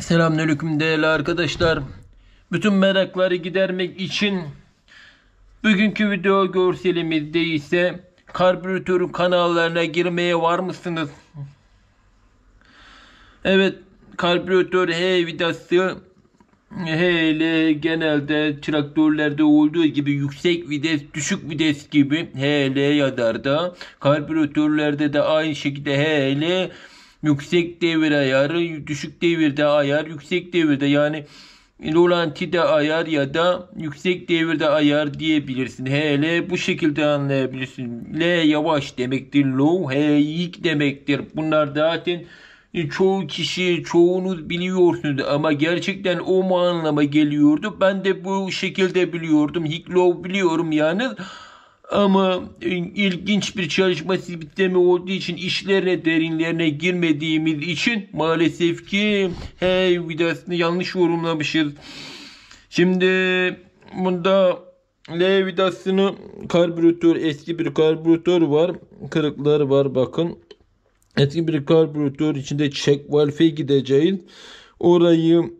Selamünaleyküm değerli arkadaşlar. Bütün merakları gidermek için bugünkü video görselimizde ise karbüratörün kanallarına girmeye var mısınız? Evet karbüratör H vidası HL genelde traktörlerde olduğu gibi yüksek vites düşük vites gibi HL yazar da karbüratörlerde de aynı şekilde HL yüksek devir ayarı, düşük devirde ayar, yüksek devirde yani rolantide ayar ya da yüksek devirde ayar diyebilirsin. HL bu şekilde anlayabilirsin. L yavaş demektir. Low, H yik demektir. Bunlar zaten çoğu kişi, çoğunuz biliyorsunuz ama gerçekten o mu anlama geliyordu? Ben de bu şekilde biliyordum. Hik low biliyorum yani. Ama ilginç bir çalışma sistemi olduğu için işlerine derinlerine girmediğimiz için maalesef ki hey vidasını yanlış yorumlamışız. Şimdi bunda L vidasını karbüratör eski bir karbüratör var. Kırıklar var bakın. Eski bir karbüratör içinde check valve gideceğiz. Orayı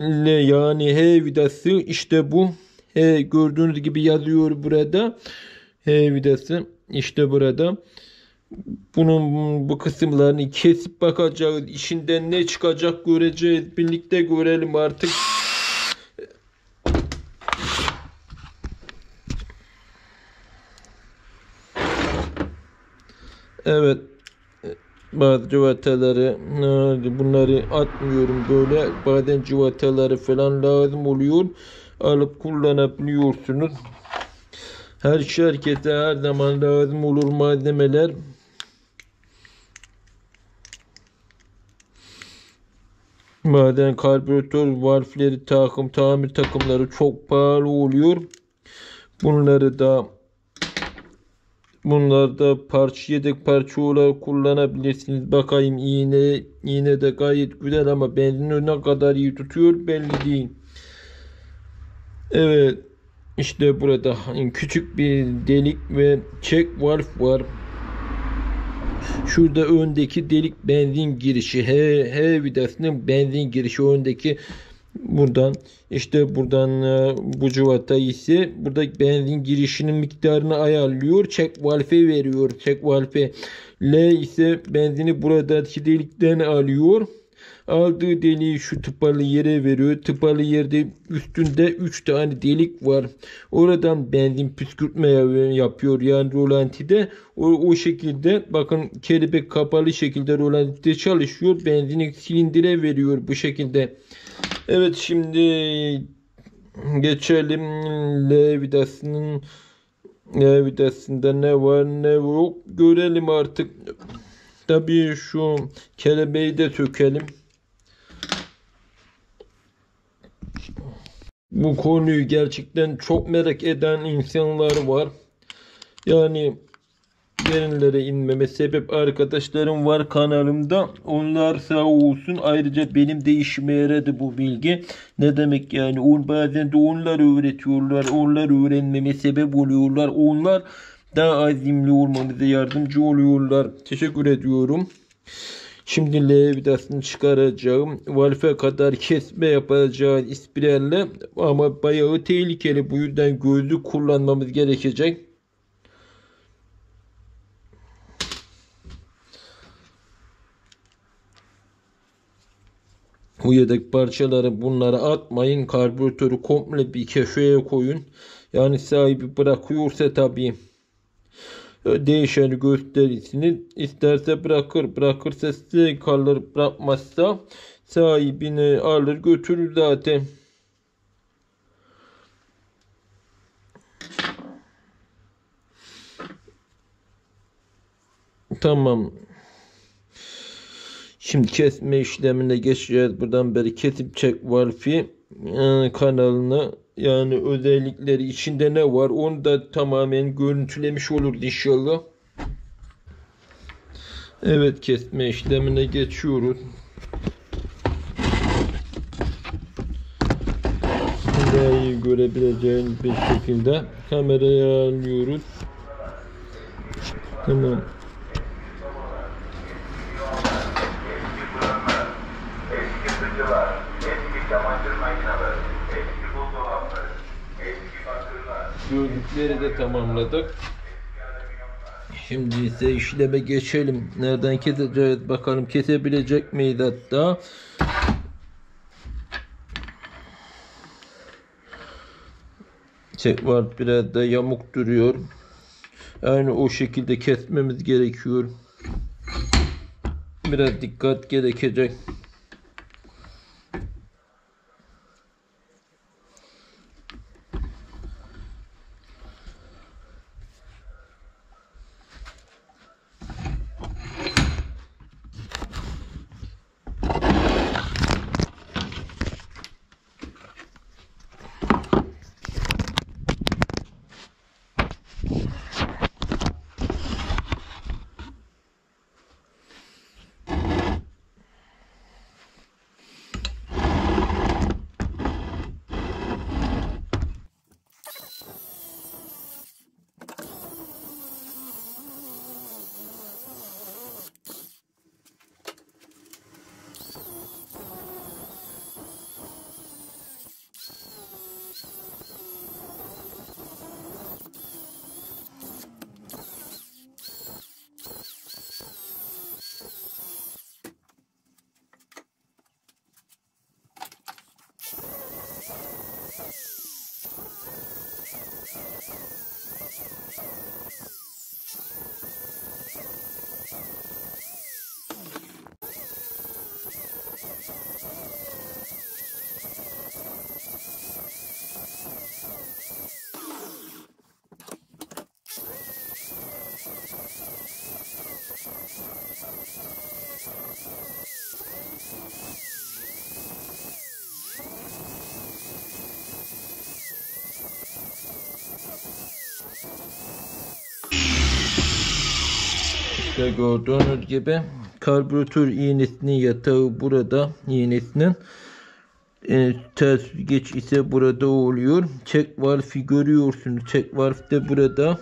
L yani H vidası işte bu. H gördüğünüz gibi yazıyor burada. H vidası işte burada. Bunun bu kısımlarını kesip bakacağız. İçinden ne çıkacak göreceğiz. Birlikte görelim artık. Evet. Bazı civataları bunları atmıyorum böyle. Bazen civataları falan lazım oluyor. Alıp kullanabiliyorsunuz. Her şirkete her zaman lazım olur malzemeler. Maden karbüratör valfleri takım tamir takımları çok pahalı oluyor. Bunları da bunlar da parça yedek parça olarak kullanabilirsiniz. Bakayım iğne iğne de gayet güzel ama benzin ne kadar iyi tutuyor belli değil. Evet. İşte burada küçük bir delik ve check valve var. Şurada öndeki delik benzin girişi. H, H vidasının benzin girişi öndeki buradan işte buradan e, bu cıvata ise burada benzin girişinin miktarını ayarlıyor. Check valve veriyor. Check valve. L ise benzini buradaki delikten alıyor. Aldığı deliği şu tıpalı yere veriyor. Tıpalı yerde üstünde 3 tane delik var. Oradan benzin püskürtme yapıyor yani rolantide. O, o şekilde bakın kelebek kapalı şekilde rolantide çalışıyor. Benzini silindire veriyor bu şekilde. Evet şimdi geçelim L vidasının L vidasında ne var ne yok görelim artık. Tabii şu kelebeği de sökelim. Bu konuyu gerçekten çok merak eden insanlar var. Yani derinlere inmeme sebep arkadaşlarım var kanalımda. Onlar sağ olsun. Ayrıca benim de işime yaradı bu bilgi. Ne demek yani? Bazen de onlar öğretiyorlar. Onlar öğrenmeme sebep oluyorlar. Onlar daha azimli olmamıza yardımcı oluyorlar. Teşekkür ediyorum. Şimdi L vidasını çıkaracağım. Valfe kadar kesme yapacağız ispirelle ama bayağı tehlikeli. Bu yüzden gözlük kullanmamız gerekecek. Bu yedek parçaları bunlara atmayın. Karbüratörü komple bir köşeye koyun. Yani sahibi bırakıyorsa tabii değişeni gösterisini isterse bırakır bırakırsa size kalır bırakmazsa sahibini alır götürür zaten. Tamam. Şimdi kesme işlemine geçeceğiz. Buradan beri kesip çek valfi e, kanalını yani özellikleri içinde ne var onu da tamamen görüntülemiş olur inşallah. Evet kesme işlemine geçiyoruz. Daha iyi görebileceğiniz bir şekilde kameraya alıyoruz. Tamam. Gördükleri de tamamladık. Şimdi ise işleme geçelim. Nereden keseceğiz bakalım kesebilecek miyiz hatta. Çek var biraz da yamuk duruyor. Aynı o şekilde kesmemiz gerekiyor. Biraz dikkat gerekecek. Thank you. İşte gördüğünüz gibi karbüratör iğnesinin yatağı burada iğnesinin e, ters geç ise burada oluyor. Çek valfi görüyorsunuz. Çek valf de burada.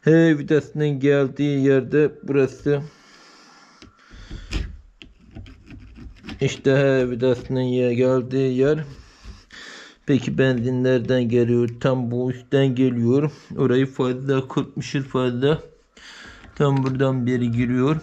H vidasının geldiği yerde burası. İşte H vidasının yer geldiği yer. Peki benzin nereden geliyor? Tam bu üstten geliyor. Orayı fazla kırpmışız fazla. Tam buradan beri giriyor.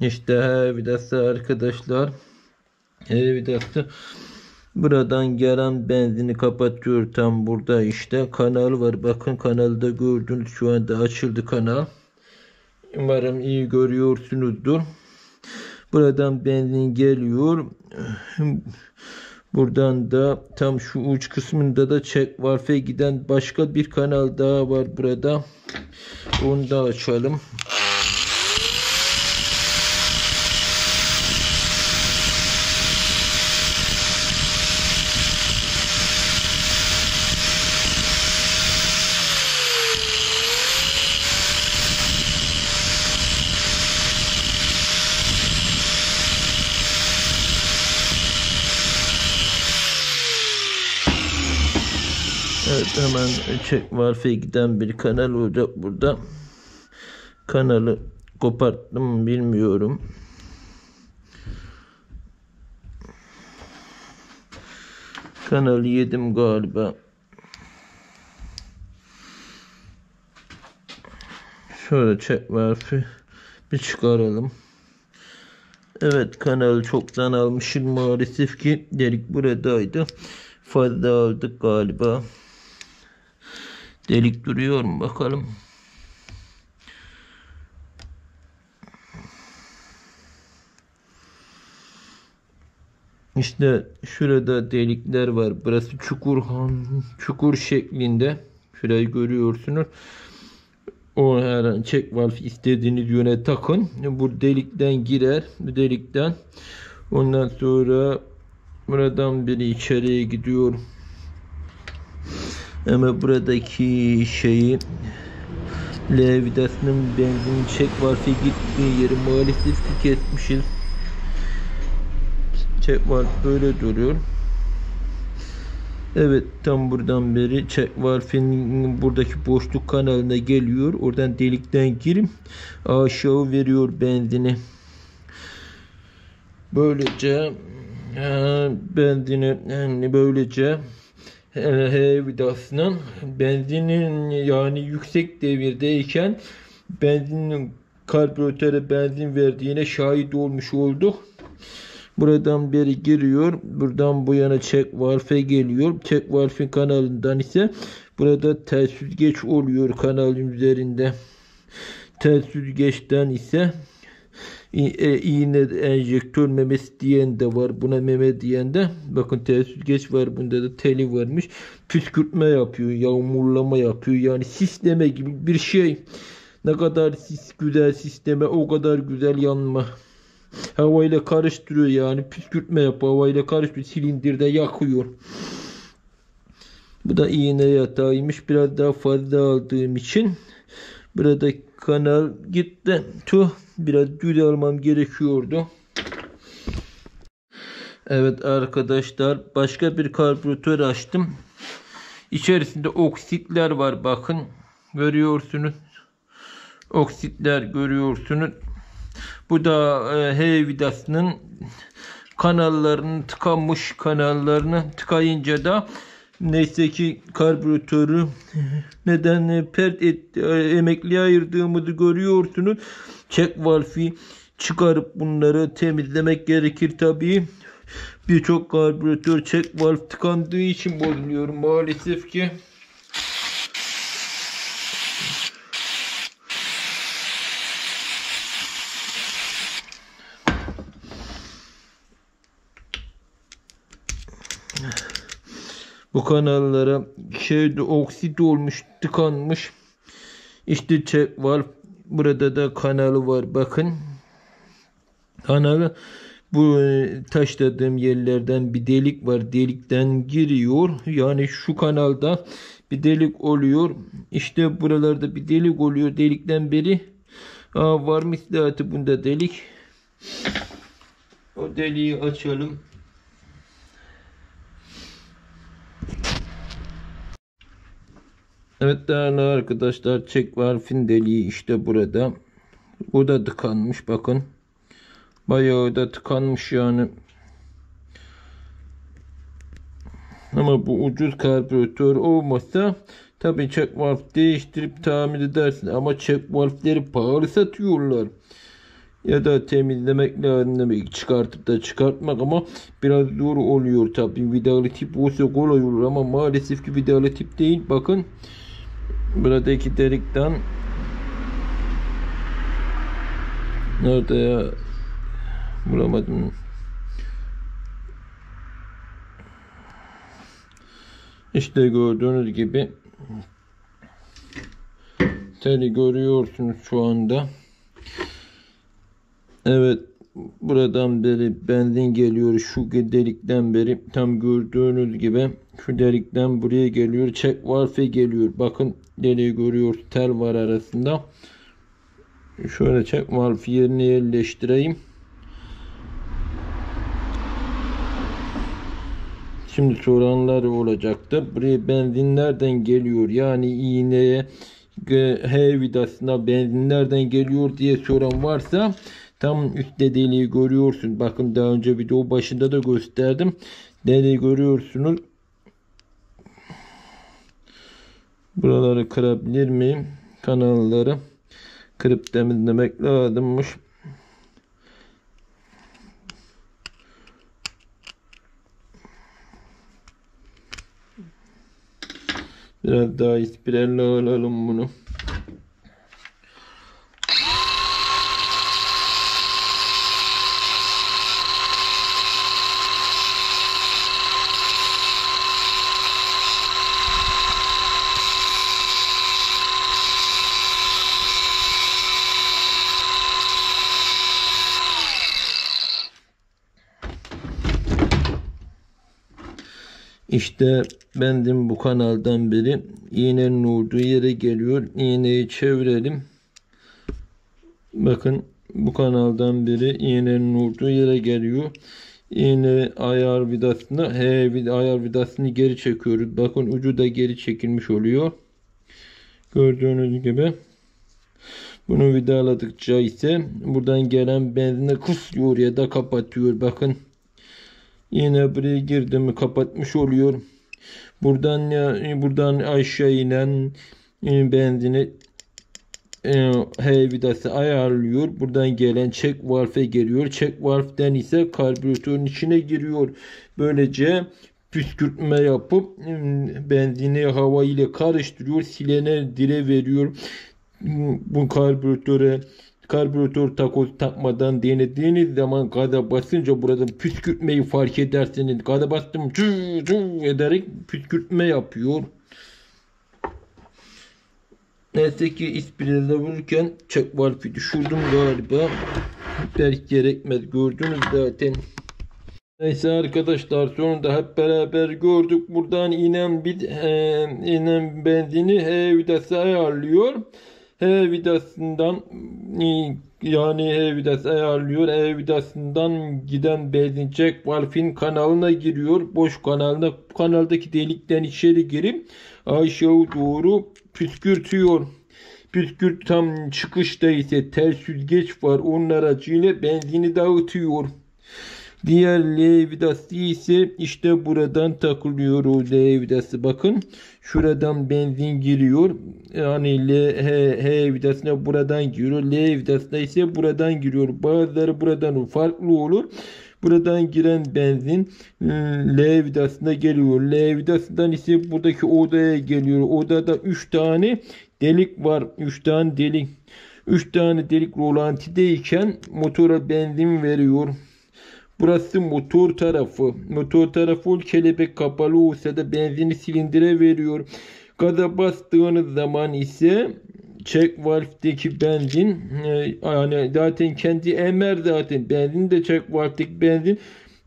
İşte vidası arkadaşlar. Vidası buradan gelen benzini kapatıyor. Tam burada işte kanal var. Bakın kanalda gördünüz şu anda açıldı kanal. Umarım iyi görüyorsunuzdur. Buradan benzin geliyor. Buradan da tam şu uç kısmında da çek varfe giden başka bir kanal daha var burada. Onu da açalım Evet hemen çek varfe giden bir kanal olacak burada. Kanalı koparttım bilmiyorum. Kanalı yedim galiba. Şöyle çek varfi bir çıkaralım. Evet kanalı çoktan almışım maalesef ki delik buradaydı. Fazla aldık galiba. Delik duruyor mu bakalım. İşte şurada delikler var. Burası çukur çukur şeklinde. Şurayı görüyorsunuz. O her çek valf istediğiniz yöne takın. Bu delikten girer. Bu delikten. Ondan sonra buradan biri içeriye gidiyor. Ama buradaki şeyi L benzin çek varsa gittiği yeri maalesef kesmişiz. Çek var böyle duruyor. Evet tam buradan beri çek valfinin buradaki boşluk kanalına geliyor. Oradan delikten girip aşağı veriyor benzini. Böylece benzini yani böylece e, H vidasının benzinin yani yüksek devirdeyken benzinin karbüratöre benzin verdiğine şahit olmuş olduk. Buradan beri giriyor. Buradan bu yana çek valfe geliyor. Çek valfin kanalından ise burada tel süzgeç oluyor kanalın üzerinde. Tel süzgeçten ise iğne enjektör memesi diyen de var. Buna meme diyen de bakın süzgeç var. Bunda da teli varmış. Püskürtme yapıyor. Yağmurlama yapıyor. Yani sisleme gibi bir şey. Ne kadar sis güzel sisteme o kadar güzel yanma. Havayla karıştırıyor yani. Püskürtme yapıyor. Havayla karıştırıyor. Silindirde yakıyor. Bu da iğne yatağıymış. Biraz daha fazla aldığım için burada kanal gitti. Tuh biraz düz almam gerekiyordu. Evet arkadaşlar başka bir karbüratör açtım. İçerisinde oksitler var bakın. Görüyorsunuz. Oksitler görüyorsunuz. Bu da e, H vidasının kanallarının tıkanmış kanallarını tıkayınca da neyse ki karbüratörü neden e, pert et, e, emekliye ayırdığımızı görüyorsunuz. Çek valfi çıkarıp bunları temizlemek gerekir tabii. Birçok karbüratör çek valf tıkandığı için bozuluyor maalesef ki. Bu kanallara şeyde oksit olmuş, tıkanmış. İşte çek valf. Burada da kanalı var bakın. Kanalı bu e, taşladığım yerlerden bir delik var. Delikten giriyor. Yani şu kanalda bir delik oluyor. İşte buralarda bir delik oluyor. Delikten beri Aa, varmış zaten bunda delik. O deliği açalım. Evet değerli arkadaşlar çek valfin deliği işte burada. O da tıkanmış bakın. Bayağı da tıkanmış yani. Ama bu ucuz karbüratör olmasa tabi çek valf değiştirip tamir edersin. Ama çek valfleri pahalı satıyorlar. Ya da temizlemek lazım çıkartıp da çıkartmak ama biraz zor oluyor tabi. Vidalı tip olsa kolay olur ama maalesef ki vidalı tip değil. Bakın buradaki delikten nerede ya bulamadım işte gördüğünüz gibi teli görüyorsunuz şu anda. Evet buradan beri benzin geliyor şu delikten beri tam gördüğünüz gibi şu delikten buraya geliyor çek valfe geliyor. Bakın deliği görüyor tel var arasında. Şöyle çek valfi yerine yerleştireyim. Şimdi soranlar olacaktır. Buraya benzin nereden geliyor? Yani iğneye H vidasına benzin nereden geliyor diye soran varsa Tam üstte deliği görüyorsun. Bakın daha önce video başında da gösterdim. Deliği görüyorsunuz. Buraları kırabilir miyim? Kanalları kırıp temizlemek lazımmış. Biraz daha ispirelle alalım bunu. İşte bendim bu kanaldan beri iğnenin olduğu yere geliyor. İğneyi çevirelim. Bakın bu kanaldan beri iğnenin olduğu yere geliyor. İğne ayar vidasını, he vid ayar vidasını geri çekiyoruz. Bakın ucu da geri çekilmiş oluyor. Gördüğünüz gibi. Bunu vidaladıkça ise buradan gelen benzinle kısıyor ya da kapatıyor. Bakın. Yine buraya girdi mi kapatmış oluyor. Buradan ya buradan aşağı inen e, benzini e, vidası ayarlıyor. Buradan gelen check valve'e geliyor. Check valve'den ise karbüratörün içine giriyor. Böylece püskürtme yapıp e, benzini hava ile karıştırıyor. Silene dire veriyor. Bu karbüratöre karbüratör takoz takmadan denediğiniz zaman gaza basınca buradan püskürtmeyi fark ederseniz gaza bastım tü tü ederek püskürtme yapıyor. Neyse ki ispirle vururken çek valfi düşürdüm galiba. Belki gerekmez gördünüz zaten. Neyse arkadaşlar sonunda hep beraber gördük. Buradan inen bir e, inen benzini vidası ayarlıyor. H vidasından e, yani H vidası ayarlıyor. H vidasından giden benzin check valfin kanalına giriyor. Boş kanalına kanaldaki delikten içeri girip aşağı doğru püskürtüyor. Püskürt tam çıkışta ise tel süzgeç var. Onun aracıyla benzini dağıtıyor. Diğer L ise işte buradan takılıyor o L vidası. Bakın şuradan benzin giriyor. Yani L, H, buradan giriyor. L ise buradan giriyor. Bazıları buradan farklı olur. Buradan giren benzin L vidasına geliyor. L vidasından ise buradaki odaya geliyor. Odada 3 tane delik var. 3 tane delik. 3 tane delik rolantideyken motora benzin veriyor. Burası motor tarafı. Motor tarafı kelebek kapalı olsa da benzini silindire veriyor. Gaza bastığınız zaman ise check valve'deki benzin e, yani zaten kendi emer zaten benzin de check valve'deki benzin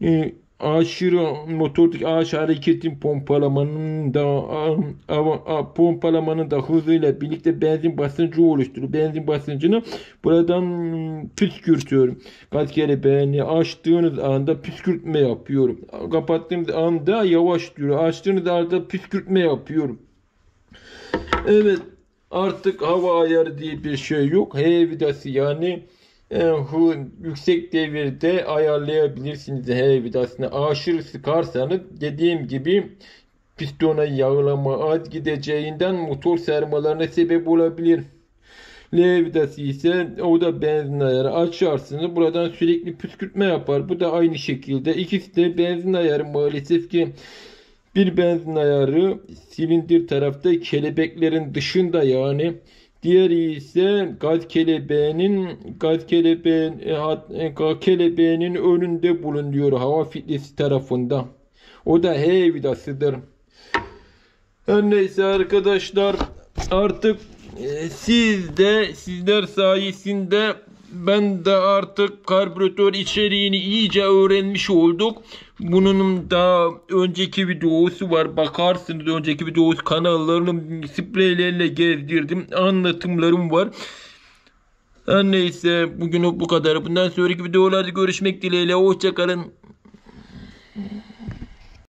e, aşırı motordaki ağaç hareketin pompalamanın da a, a, a, pompalamanın da hızıyla birlikte benzin basıncı oluşturur. Benzin basıncını buradan püskürtüyor. Kaç kere beğeni açtığınız anda püskürtme yapıyorum. Kapattığınız anda yavaş diyor. Açtığınız anda püskürtme yapıyorum. Evet artık hava ayarı diye bir şey yok. H vidası yani e, yüksek devirde ayarlayabilirsiniz H vidasını. Aşırı sıkarsanız dediğim gibi pistona yağlama az gideceğinden motor sarmalarına sebep olabilir. L vidası ise o da benzin ayarı açarsınız. Buradan sürekli püskürtme yapar. Bu da aynı şekilde. İkisi de benzin ayarı maalesef ki bir benzin ayarı silindir tarafta kelebeklerin dışında yani Diğeri ise gaz kelebeğinin gaz kelebeğin, e, kelebeğinin önünde bulunuyor hava filtresi tarafında. O da H vidasıdır. Her neyse arkadaşlar artık e, siz de sizler sayesinde ben de artık karbüratör içeriğini iyice öğrenmiş olduk. Bunun da önceki videosu var. Bakarsınız önceki videosu kanallarını spreylerle gezdirdim. Anlatımlarım var. Her neyse bugün bu kadar. Bundan sonraki videolarda görüşmek dileğiyle. Hoşçakalın.